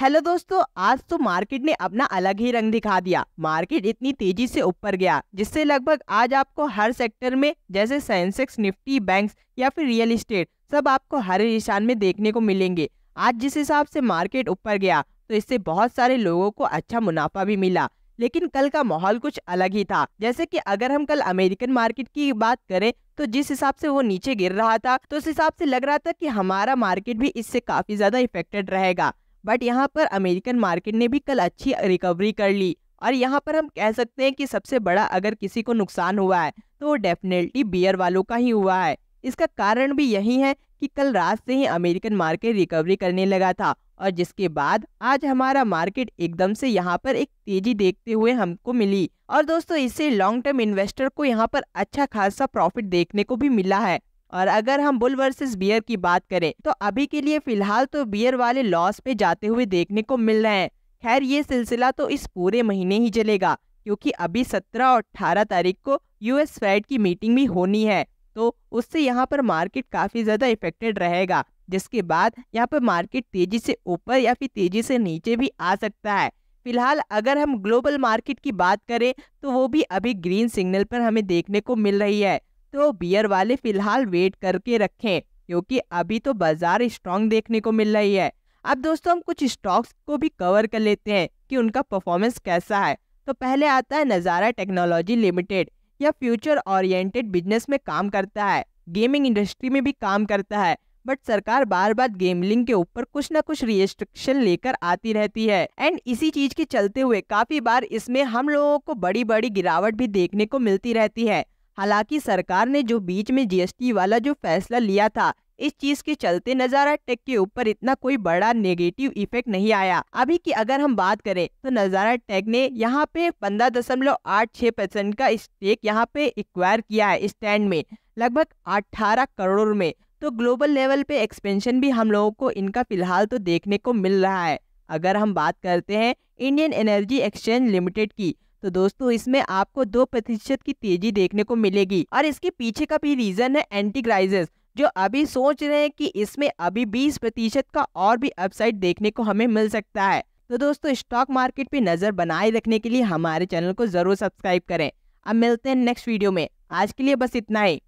Hello दोस्तों, आज तो मार्केट ने अपना अलग ही रंग दिखा दिया। मार्केट इतनी तेज़ी से ऊपर गया, जिससे लगभग आज आपको हर सेक्टर में, जैसे सेंसेक्स, निफ्टी, बैंक्स या फिर रियल एस्टेट सब आपको हरे निशान में देखने को मिलेंगे। आज जिस हिसाब से मार्केट ऊपर गया तो इससे बहुत सारे लोगों को अच्छा मुनाफा भी मिला। लेकिन कल का माहौल कुछ अलग ही था। जैसे कि अगर हम कल अमेरिकन मार्केट की बात करें तो जिस हिसाब से वो नीचे गिर रहा था तो उस हिसाब से लग रहा था कि हमारा मार्केट भी इससे काफ़ी ज़्यादा इफेक्टेड रहेगा। बट यहाँ पर अमेरिकन मार्केट ने भी कल अच्छी रिकवरी कर ली और यहाँ पर हम कह सकते हैं कि सबसे बड़ा अगर किसी को नुकसान हुआ है तो वो डेफिनेटली बियर वालों का ही हुआ है। इसका कारण भी यही है कि कल रात से ही अमेरिकन मार्केट रिकवरी करने लगा था और जिसके बाद आज हमारा मार्केट एकदम से यहाँ पर एक तेज़ी देखते हुए हमको मिली। और दोस्तों, इससे लॉन्ग टर्म इन्वेस्टर को यहाँ पर अच्छा खासा प्रॉफिट देखने को भी मिला है। और अगर हम बुल वर्सेस बियर की बात करें तो अभी के लिए फ़िलहाल तो बियर वाले लॉस पे जाते हुए देखने को मिल रहे हैं। खैर, ये सिलसिला तो इस पूरे महीने ही चलेगा, क्योंकि अभी 17 और 18 तारीख को यूएस फेड की मीटिंग भी होनी है तो उससे यहाँ पर मार्केट काफ़ी ज़्यादा इफेक्टेड रहेगा, जिसके बाद यहाँ पर मार्केट तेज़ी से ऊपर या फिर तेज़ी से नीचे भी आ सकता है। फ़िलहाल अगर हम ग्लोबल मार्केट की बात करें तो वो भी अभी ग्रीन सिग्नल पर हमें देखने को मिल रही है। तो बियर वाले फ़िलहाल वेट करके रखें, क्योंकि अभी तो बाज़ार स्ट्रांग देखने को मिल रही है। अब दोस्तों, हम कुछ स्टॉक्स को भी कवर कर लेते हैं कि उनका परफॉर्मेंस कैसा है। तो पहले आता है नज़ारा टेक्नोलॉजी लिमिटेड या फ्यूचर ओरिएंटेड बिज़नेस में काम करता है। गेमिंग इंडस्ट्री में भी काम करता है बट सरकार बार बार गेमलिंग के ऊपर कुछ ना कुछ रिस्ट्रिक्शन लेकर आती रहती है। एंड इसी चीज़ के चलते हुए काफ़ी बार इसमें हम लोगों को बड़ी बड़ी गिरावट भी देखने को मिलती रहती है। हालाँकि सरकार ने जो बीच में जीएसटी वाला जो फैसला लिया था, इस चीज़ के चलते नज़ारा टेक के ऊपर इतना कोई बड़ा नेगेटिव इफ़ेक्ट नहीं आया। अभी की अगर हम बात करें तो नज़ारा टेक ने यहाँ पे पंद्रह दशमलव आठ छह परसेंट का स्टेक यहाँ पे एक्वायर किया है स्टैंड में, लगभग अठारह करोड़ में। तो ग्लोबल लेवल पे एक्सपेंशन भी हम लोगों को इनका फ़िलहाल तो देखने को मिल रहा है। अगर हम बात करते हैं इंडियन एनर्जी एक्सचेंज लिमिटेड की तो दोस्तों, इसमें आपको दो प्रतिशत की तेज़ी देखने को मिलेगी। और इसके पीछे का भी रीजन है एंटी जो अभी सोच रहे हैं कि इसमें अभी 20 प्रतिशत का और भी अपसाइड देखने को हमें मिल सकता है। तो दोस्तों स्टॉक मार्केट पे नज़र बनाए रखने के लिए हमारे चैनल को ज़रूर सब्सक्राइब करें। अब मिलते हैं नेक्स्ट वीडियो में। आज के लिए बस इतना ही।